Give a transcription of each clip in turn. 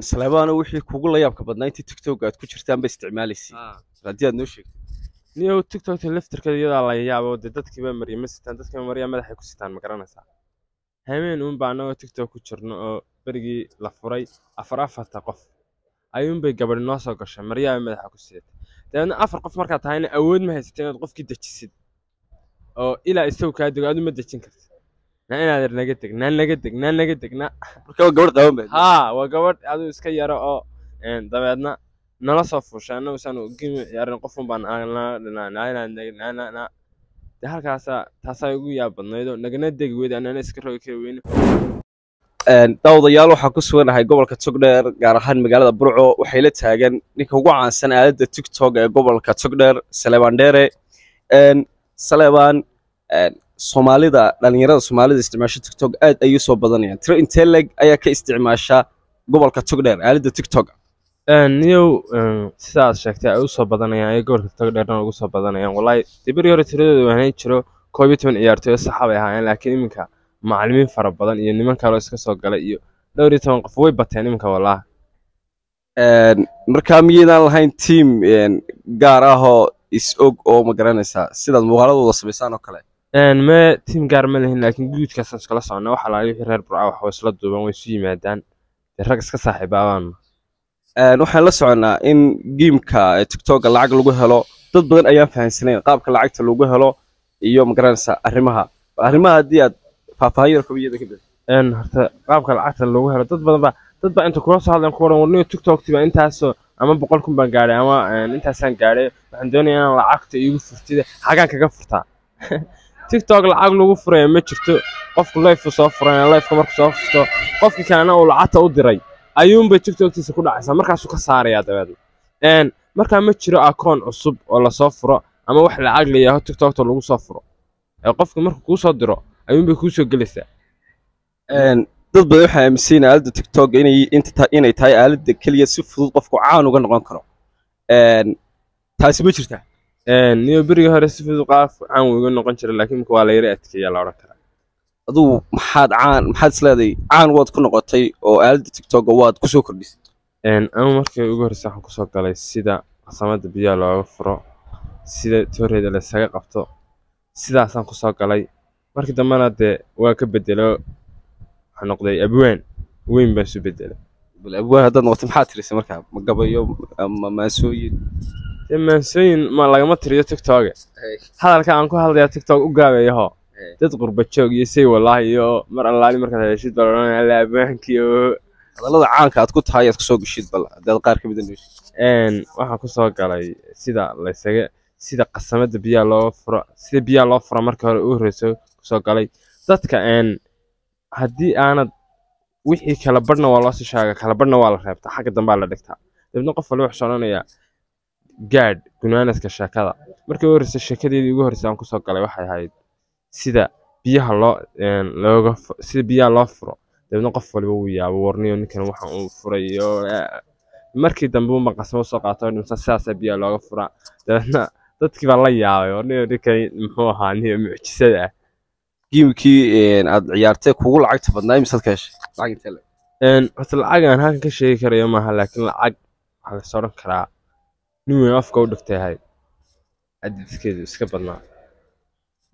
saleebaano wixii kugu la yaabka badnaa intii tiktok aad ku jirtaan ba isticmaalaysay haddii aad noo sheegto niyow tiktokta laftirkeeda iyadaa la yaabo dee dadkiiba marya ma sitaan dadkiiba marya madaxay ku sitaan ma garanaysaa? Habeen uunba annagoo tiktok ku jirno oo berigii la furay afar afarta qof. Ayuunbay gabadhi noo soo gashay maryaaba madaxa ku sidatay dabeedna afar qof markaa tahayna awood ma haysatay inaad qofkii dejisid oo ilaa isagu kaa dego adu ma dejin kartid na inaad er naga deg naa naga deg naa naga deg na. Marka waa gabadh qaban baad haa waa gabadh aduu iska yaro oo dabeedna nala soo fuushay annagu saan gimi ciyaarin qofun baan de halkaasaa taasaa ugu yaab badnaydoo nagana degi weyda anana iska rogi kari weyne daawadayaal waxaa ku suganahay gobolka togdheer gaar ahaan magaalada burco waxay la taagan ninka ugu caansan aaladda tiktok ee gobolka togdheer saleebaan dheere saleebaan soomaalida dhalinyarada soomaalida isticmaasha tiktok aad ayay u soo badanayaan tiro intee leg ayaa ka isticmaasha gobolka togdheer aaladda tiktok. Niyow sidaad sheegtay ay u soo badanayaan ay gobolka togdheerna ugu soo badanayaan wallaahi berigi hore tiradooda waanayn jiro koob iyo toban ciyaartooy saxa bay ahaayeen laakiin iminka macallimiin fara badan iyo niman kaloo iska soo galay iyo dhowr iyo toban qof way bateen iminka wallaahi. Een, markaa miyaydaan lahayn tiam gaar ah oo is og oo ma garanaysaa sidaad muuqaaladooda samaysaan oo kale Mee tiim gaar ma lihin laakiin guudkaasaan iskala wixii reer burca wax isla duuban way isu yimaadaan. Dee rag iska saaxiibaabaanu Een, waxaan la soconnaa in giimka ee tiktoka lacag lagu helo dad badan ayaan fahansanayn qaabka lacagta lagu helo iyo ma garanaysaa arrimaha. Arrimaha haddii aad faahfaahin yar kabiyada ka bixi een horta qaabka lacagta loogu helo dad badan baa dad baa inta kula soo hadleen kuwa warniyo tiktokti baa intaasoo ama boqol kun baan gaadhay ama intaasaan gaadhay waxaan doonayaa inaan lacagta iigu furtida xagaan kaga furtaa tiktok lacag lagu furaya ma jirto qofku life soo furanaya lifeka markuu soo furto qofkii kalena uu lacagta u diray. Ayuunbay tiktoktiisa ku dhacaysaa markaasuu ka saarayaa dabeedna. Een markaa ma jiro akoon cusub oo la soo furo ama wax lacag la yaaho tiktokta lagu soo furo. Ee qofka markuu kuu diro ayuunbay kuu soo gelaysaa. Dad badan waxay aaminsan yihiin aaladda tiktok inay tahay aaladda keliya si fudud qofku caan uga noqon karo. Taasi ma jirtaa niyo berigii hore si fudud qaaf caan wuu iga noqon jiray laakiin imika waa la yara adkeeyaa la odhan karaa. Adugu maxaad caan maxaad isleedahay caan waad ku noqotay oo aaladda tiktok waad ku soo kordhisay anigu markii ugu horreysay waxaan ku soo galay sida qasamada biyaha looga furo sida tooreeda laysaga qabto sidaasaan ku soo galay. Markii dambena dee waa ka bedelo waxaa noqday abwaan weyn baan isu bedelay bal abwaan haddaad noqotay maxaad tirisay markaa? Ma gabayo ma maasooyin dee maansooyin ma lagama tiriyo tiktoke hadalka aan ku hadlayaa tiktok u gaabeeyaho dad qurba joog iyo say wallaahi iyo mar allaali markaad heshid alla abwaankii oo hadallada caanka aad ku tahay aad ku soo geshid bal haddaad qaar ka mid a nooshid een waxaan ku soo galay sida laysaga sida qasamada biyaha loo furo sida biyaha loo furo markii hore u horreyso ku soo galay. Dadka een haddii aanad wixii kala badhna waa loo sii sheega kala badhna waa la reebtaa xagga dambaa la dhigtaa dabeedna qof waliba wuxuu odhanayaa gaadh gunaanadka sheekada markii ugu horreysay sheekadeedii ugu horreysay aan ku soo galay waxay ahayd sida biyaha loo looga sida biyaha loo furo. Dabeedna qof waliba wuu yaabo warniyo ninkan waxaan uu furay iyo markii dambe uma qasmo soo qaato dhimsa sidaasaa biyaha looga furaa. Dabeedna dadkii baa la yaabay warniyo ninkan muxuu ahaa niyo mucjisada ah. Giimkii aad ciyaartay kugu lacagta badnaa imisaad ka heshay lacag intee horta lacag aan halkan ka sheegi karayo maaha laakiin lacag waxaa la soo odhan karaa nin weyn afka u dhigtay ahayd cadadkeedu iska badnaa.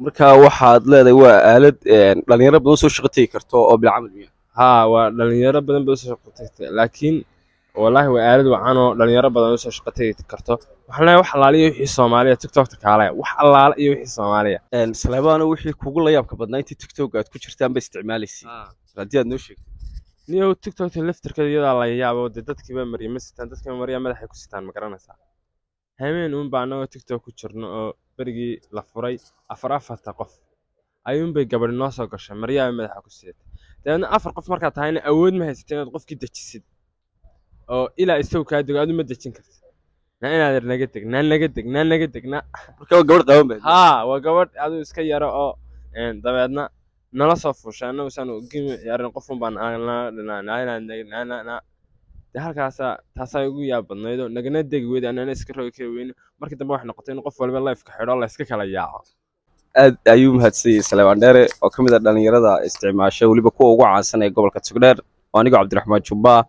Marka waxaad leedahay waa aalad een, dhalinyaro badan soo shaqo tegi karto oo bilcamal miya. Haa waa dhalinyaro badan bay u soo shaqo laakiin wallaahi waa aalad wacan oo dhalinyaro badan u soo shaqo tegi karto. Waxaan leeyahay wax allaala iyo wixii soomaaliya tiktokta kaalaya wax allaala iyo wixii soomaaliya. Saleebaano wixii kugu la yaabka badnaa intii tiktok aad ku jirtaan ba isticmaalaysay haddii aad noo sheegto niyow tiktokta laftirkeeda iyadaa la yaabo dee dadkiiba marya ma sitaan dadkiiba marya madaxay ku sitaan ma garanaysaa habeen uunba annagoo tiktok ku jirno oo berigii la furay afar afarta qof. Ayuunbay gabadhi noo soo gashay maryaaba madaxa ku sidatay dabeedna afar qof markaa tahayna awood ma haysatay inaad qofkii dejisid oo ilaa isagu kaa dego adu ma dejin kartid. Na inaad naga deg naa naga deg naa naga deg na marka waa gabadh qaban baad. Haa waa gabadh aduu iska yaro oo dabeedna nala soo fuushay annagu saan gimi ciyaarin qofun baan de halkaasaa taasaa ugu yaab badnaydoo nagana degi weyda anana iska rogi kari weyne markii dambe waxay noqotay in qof waliba lifeka xidho la iska kala yaaco. Aad ayuu mahadsan yahay saleebaan dheere oo ka mid ah dhalinyarada isticmaasha weliba kuwa ugu caansan ee gobolka togdheer oo anigoo cabdiraxmaan jubbaa